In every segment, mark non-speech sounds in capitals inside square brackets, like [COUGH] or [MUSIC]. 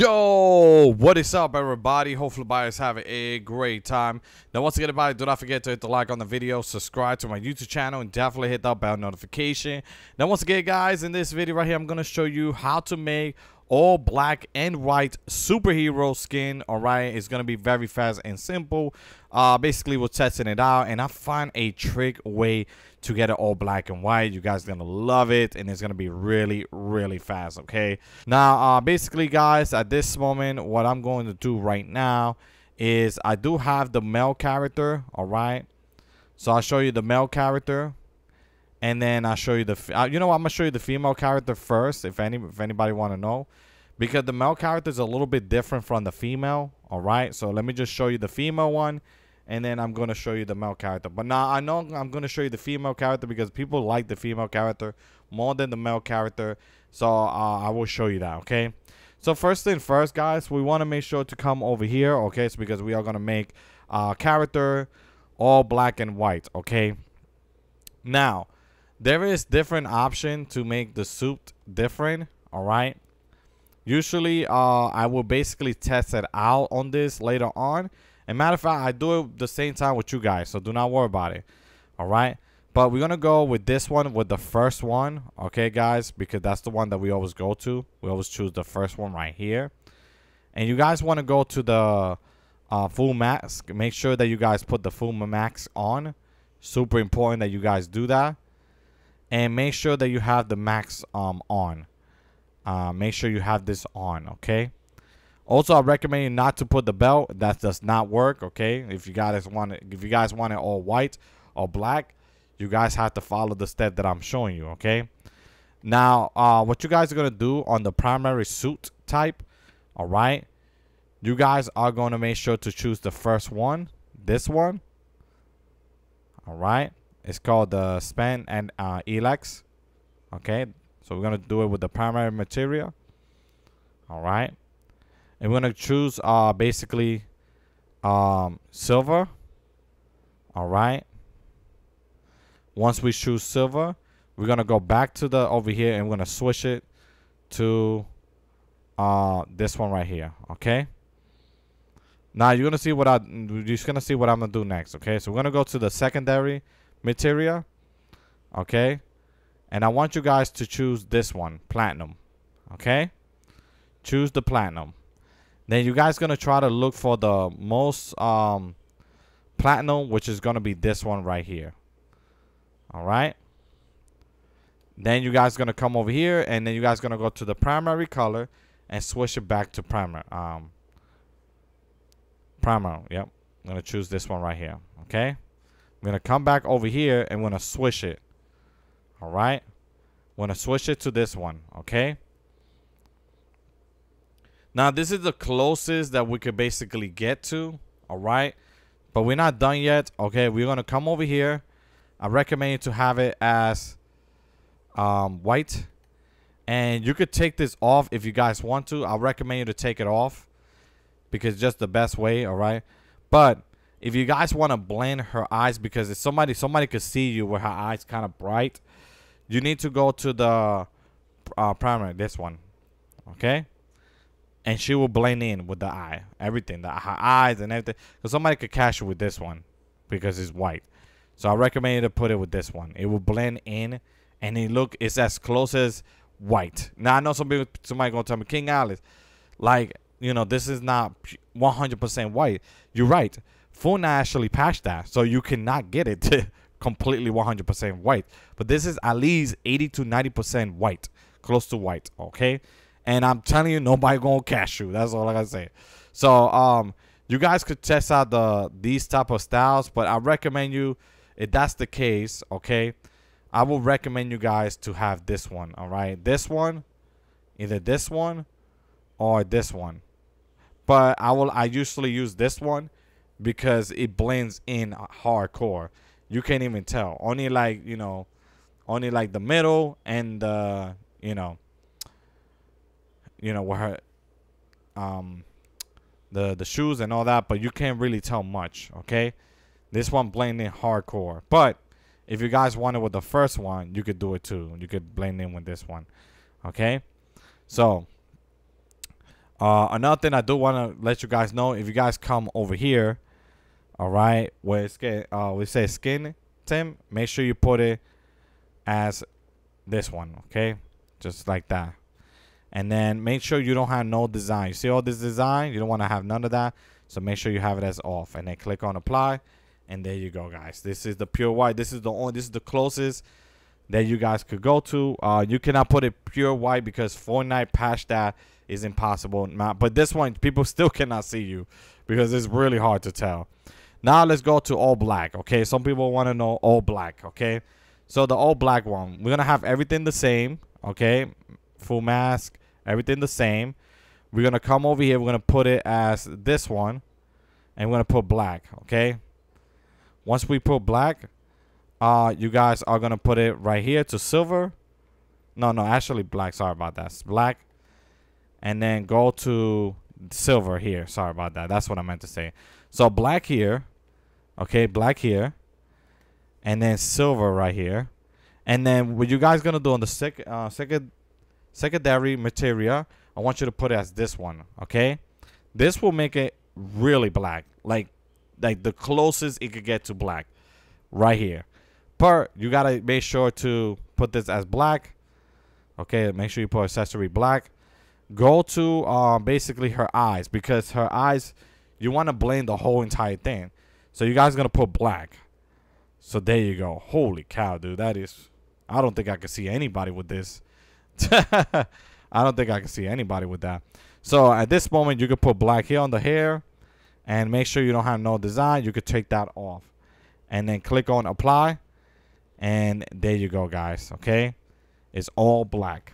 Yo, what is up, everybody? Hopefully, buyers having a great time. Now, once again, everybody, do not forget to hit the like on the video, subscribe to my YouTube channel, and definitely hit that bell notification. Now, once again, guys, in this video right here, I'm going to show you how to make all black and white superhero skin all right it's gonna be very fast and simple uh basically we're testing it out and i find a trick way to get it all black and white you guys gonna love it and it's gonna be really really fast okay now uh basically guys at this moment what i'm going to do right now is i do have the male character all right so i'll show you the male character and then I'll show you the. Uh, you know, what? I'm gonna show you the female character first, if any, if anybody want to know, because the male character is a little bit different from the female. All right, so let me just show you the female one, and then I'm gonna show you the male character. But now I know I'm gonna show you the female character because people like the female character more than the male character. So uh, I will show you that. Okay. So first thing first, guys, we want to make sure to come over here. Okay, so because we are gonna make uh character all black and white. Okay. Now there is different option to make the suit different all right usually uh i will basically test it out on this later on and matter of fact i do it the same time with you guys so do not worry about it all right but we're gonna go with this one with the first one okay guys? Because that's the one that we always go to. We always choose the first one right here. And you guys want to go to the uh, full mask make sure that you guys put the full mask on. Super important that you guys do that. And make sure that you have the max um on. Uh, make sure you have this on okay also i recommend you not to put the belt. That does not work okay? If you guys want it if you guys want it all white or black you guys have to follow the step that i'm showing you okay? Now uh what you guys are gonna do on the primary suit type all right? You guys are to make sure to choose the first one this one all right? It's called the span and uh, elex. Okay, so we're gonna do it with the primary material. All right, and we're gonna choose uh basically um silver. All right. Once we choose silver, we're gonna go back to the over here and we're gonna switch it to uh this one right here. Okay. Now you're gonna see what I you're just gonna see what I'm gonna do next. Okay, so we're gonna go to the secondary material. Okay. And I want you guys to choose this one, platinum. Okay. Choose the platinum. Then you guys to try to look for the most um, platinum, which is to be this one right here. All right. Then you guys to come over here and then you guys to go to the primary color and switch it back to primer. Um, primer. Yep. I'm to choose this one right here. Okay. I'm to come back over here and going to switch it. All right. Going to switch it to this one. Okay. Now, this is the closest that we could basically get to. All right. But we're not done yet. Okay. We're going to come over here. I recommend you to have it as um, white. And you could take this off if you guys want to. I recommend you to take it off because it's just the best way. All right. But if you guys want to blend her eyes because if somebody somebody could see you with her eyes kind of bright you need to go to the uh, primer this one okay and she will blend in with the eye everything the her eyes and everything. Because somebody could catch you with this one because it's white. So i recommend you to put it with this one. It will blend in and it look it's as close as white. Now i know some people somebody gonna tell me King Alex like you know this is not 100% white. You're right. Funa actually patched that, so you cannot get it to [LAUGHS] completely 100% white. But this is at least 80 to 90% white, close to white, okay? And I'm telling you, nobody gonna catch you. That's all I gotta say. So, um, you guys could test out the these type of styles, but I recommend you, if that's the case, okay, I will recommend you guys to have this one, all right? This one, either this one or this one. But I will I usually use this one because it blends in hardcore. You can't even tell. Only like, you know, only like the middle and the, you know, you know, where um the the shoes and all that, but you can't really tell much, okay? This one blend in hardcore. But if you guys want it with the first one, you could do it too. You could blend in with this one. Okay? So Uh, another thing I do want to let you guys know, if you guys come over here, all right, where it's get, uh, we say skin Tim, make sure you put it as this one, okay? Just like that. And then make sure you don't have no design. You see all this design? You don't want to have none of that. So make sure you have it as off. And then click on apply. And there you go, guys. This is the pure white. This is the only this is the closest that you guys could go to. Uh, you cannot put it pure white because Fortnite patch that is impossible. But this one, people [LAUGHS] still cannot see you because it's really hard to tell. Now let's go to all black. Okay, some people want to know all black. Okay, so the all black one, we're gonna have everything the same. Okay, full mask, everything the same. We're gonna come over here. We're gonna put it as this one, and we're gonna put black. Okay. Once we put black, uh, you guys are gonna put it right here to silver. No, no, actually black. Sorry about that. It's black, and then go to silver here. Sorry about that. That's what I meant to say. So black here, okay, black here, and then silver right here, and then what you guys gonna do on the sec uh, second secondary material? I want you to put it as this one, okay? This will make it really black, like like the closest it could get to black, right here. But you gotta make sure to put this as black. Okay, make sure you put accessory black. Go to um, basically her eyes because her eyes, you want to blend the whole entire thing. So you guys gonna put black. So there you go. Holy cow, dude. That is, I don't think I can see anybody with this. [LAUGHS] I don't think I can see anybody with that. So at this moment, you could put black here on the hair and make sure you don't have no design. You could take that off. And then click on apply. And there you go guys okay? It's all black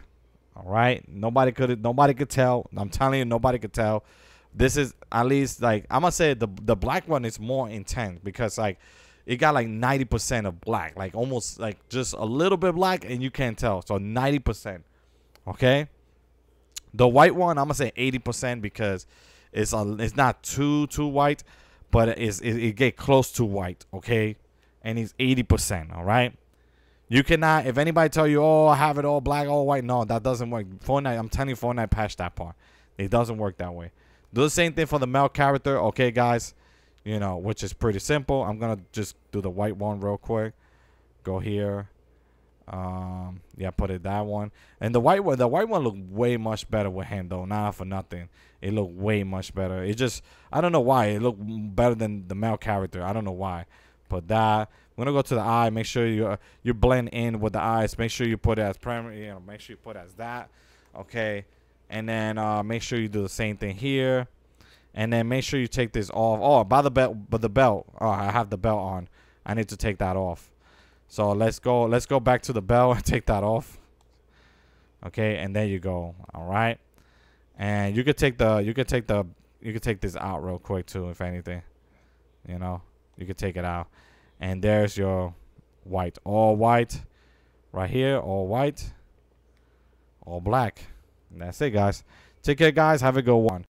all right? Nobody could nobody could tell. I'm telling you nobody could tell. This is at least like i'm gonna say the the black one is more intense because like it got like 90% of black like almost like just a little bit black and you can't tell. So 90% okay the white one i'm gonna say 80% because it's a, it's not too too white but it's it, it get close to white okay and it's 80%, all right? You cannot, if anybody tell you, oh, I have it all black, all white, no, that doesn't work. Fortnite, I'm telling you, Fortnite patched that part. It doesn't work that way. Do the same thing for the male character, okay, guys? You know, which is pretty simple. I'm to just do the white one real quick. Go here. Um, yeah, put it that one. And the white one, the white one looked way much better with him, though. Not for nothing. It looked way much better. It just, I don't know why. It looked better than the male character. I don't know why. Put that. I'm gonna go to the eye. Make sure you uh, you blend in with the eyes. Make sure you put it as primary. You know, make sure you put as that. Okay. And then uh, make sure you do the same thing here. And then make sure you take this off. Oh, by the belt, but the belt. Oh, I have the belt on. I need to take that off. So let's go. Let's go back to the bell and [LAUGHS] take that off. Okay, and there you go. All right. And you could take the you could take the you could take this out real quick too, if anything. You know. You could take it out. And there's your white. All white. Right here. All white. All black. And that's it, guys. Take care, guys. Have a good one.